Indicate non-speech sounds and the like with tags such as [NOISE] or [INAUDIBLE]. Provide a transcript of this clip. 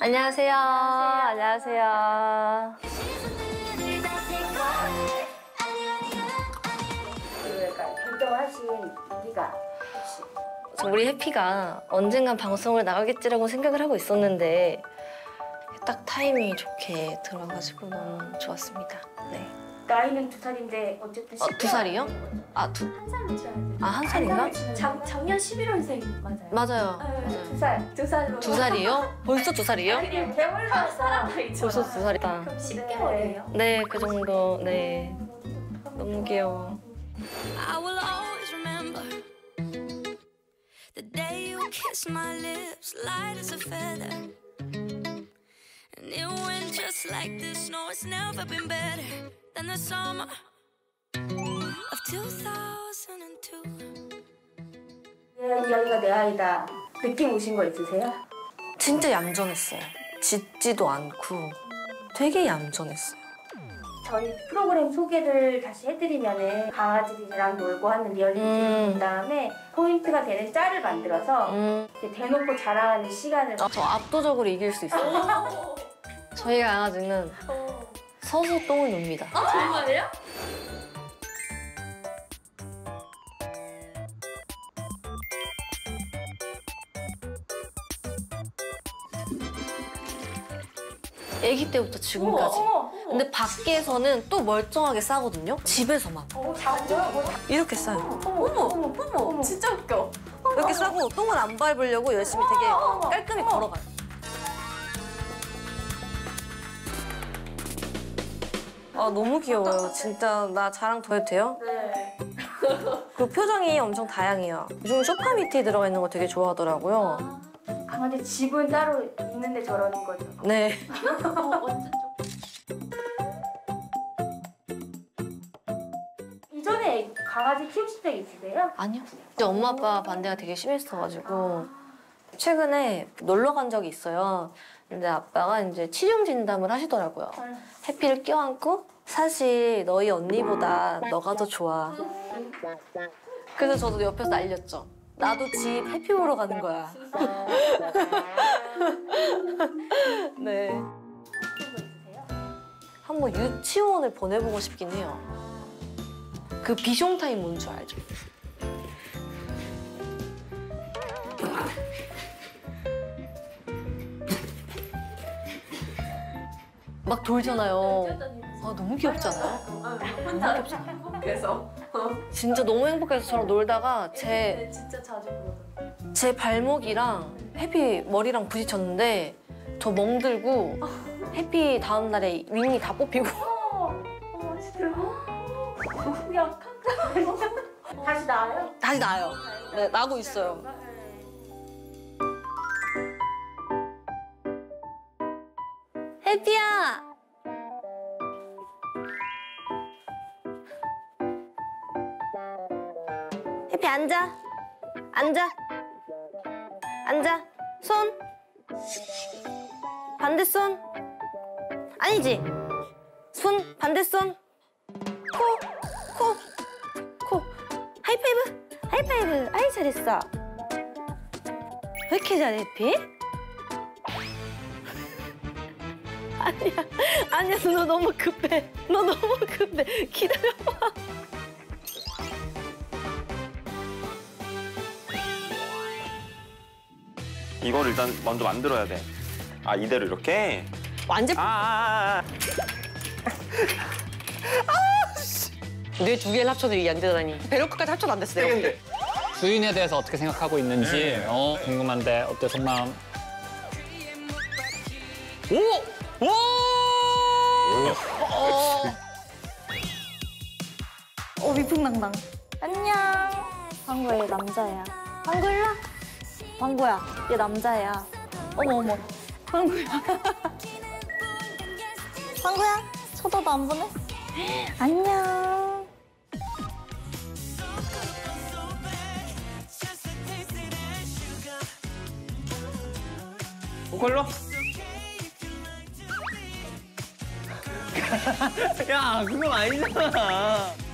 안녕하세요. 안녕하세요. 그 약간 결정하신 혹시 저 우리 해피가 언젠간 방송을 나가겠지라고 생각을 하고 있었는데 딱 타이밍이 좋게 들어와가지고 너무 좋았습니다. 네. 나이는 두 살인데 어쨌든 어, 두 살이요? 아, 두, 한 살을 쳐야 돼. 아, 한 살인가? 작, 작년 11월생 맞아요. 맞아요. 네. 두 살, 두 살로. 두 살이요? 벌써 두 살이요? 그냥 배울만 사람 벌써 두 살이다. 그럼 10개월이에요? 네, 그 정도. 네. 너무 귀여워. I will always remember the day you kissed my lips, light as a feather. Like this. No, it's never been better than the summer of 2002. 이 아이가 내 아이다. 느낌 오신 거 있으세요? 진짜 얌전했어요. 짖지도 않고 되게 얌전했어요. 저희 프로그램 소개를 다시 해드리면은 강아지들이랑 놀고 하는 리얼리티 음. 본 다음에 포인트가 되는 짤을 만들어서 음, 대놓고 자랑하는 시간을 아, 저 압도적으로 이길 수 있어요. [LAUGHS] 저희 강아지는 서서 똥을 눕니다. 정말요? 아기 때부터 지금까지. 근데 밖에서는 또 멀쩡하게 싸거든요. 집에서만 어, 작죠? 이렇게 싸요. 어머, 어머, 어머, 진짜 웃겨. 이렇게 싸고 똥을 안 밟으려고 열심히 되게 깔끔히 걸어가요. 아 너무 귀여워요. 진짜 나 자랑 더 해도 돼요? 네. 그 표정이 엄청 다양해요. 요즘 소파 밑에 들어가 있는 거 되게 좋아하더라고요. 강아지 집은 따로 있는데 저러는 거죠. 네. 이전에 강아지 키우실 적 있으세요? 아니요. 근데 엄마 아빠 반대가 되게 심했어가지고 최근에 놀러 간 적이 있어요. 근데 아빠가 이제 치중 진담을 하시더라고요. 해피를 껴안고 사실 너희 언니보다 너가 더 좋아. 그래서 저도 옆에서 알렸죠. 나도 집 해피 보러 가는 거야. [LAUGHS] 네. 한번 유치원을 보내보고 싶긴 해요. 그 비숑 타임 뭔 줄 알죠? 막 돌잖아요. 아 너무 귀엽잖아요. 혼자 행복해서. 진짜 너무 행복해서 저랑 놀다가 제, 진짜 자주. 제 발목이랑 해피 머리랑 부딪혔는데 저 멍들고 해피 다음 날에 윙이 다 뽑히고 어머, 어머, 진짜. 너무 약한 거 다시 나아요? 다시 나요. 네, 나고 있어요. 해피야! 해피 앉아. 앉아. 앉아. 손. 반대 손. 아니지. 손 반대 손. 코. 코. 코. 하이파이브. 하이파이브. 아이 잘했어. 왜 이렇게 잘해, 해피? 아니야, 아니야, 너 너무 급해. 너 너무 급해. 기다려봐. 이걸 일단 먼저 만들어야 돼. 아 이대로 이렇게? 완전 아, 아, 아. [LAUGHS] 뇌두 개를 합쳐도 이게 안 되다니. 배로크까지 합쳐도 안 됐어요. 근데 주인에 대해서 어떻게 생각하고 있는지 어, 궁금한데 어때 속마음? 오! 오! 어, 위풍당당. 안녕. 방구야, 얘 남자야. 방구 일로 와. 방구야, 얘 남자야. 어머, 어머. 방구야. [LAUGHS] 방구야, 쳐다도 안 보네? [GASPS] 안녕. 보컬로? [LAUGHS] 야 그건 아니잖아.